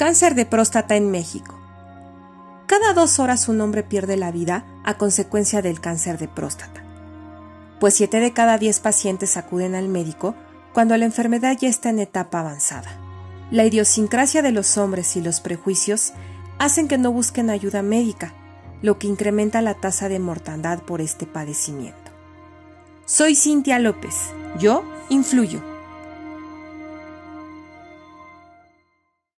Cáncer de próstata en México. Cada dos horas un hombre pierde la vida a consecuencia del cáncer de próstata. Pues siete de cada diez pacientes acuden al médico cuando la enfermedad ya está en etapa avanzada. La idiosincrasia de los hombres y los prejuicios hacen que no busquen ayuda médica, lo que incrementa la tasa de mortandad por este padecimiento. Soy Cintia López. Yo influyo.